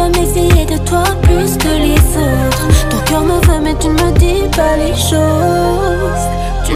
je dois m'essayer de toi plus que les autres. Ton cœur me veut mais tu ne me dis pas les choses.